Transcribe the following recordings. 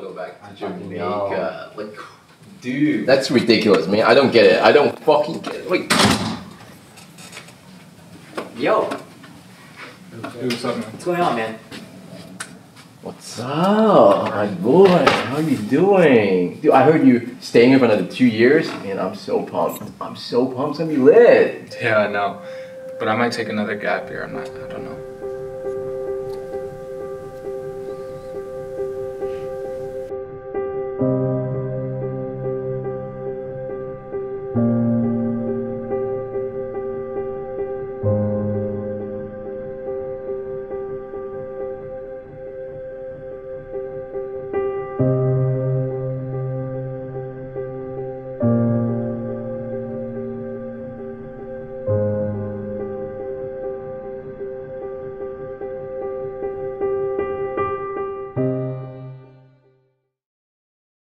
Go back to dude. That's ridiculous, man. I don't get it. I don't fucking get it. Wait. Yo. What's going on, man? What's up, my boy? How you doing? Dude, I heard you staying here for another two years. Man, I'm so pumped. I'm so pumped. It's gonna be lit. Yeah, I know. But I might take another gap year. I'm not. I don't know.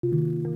you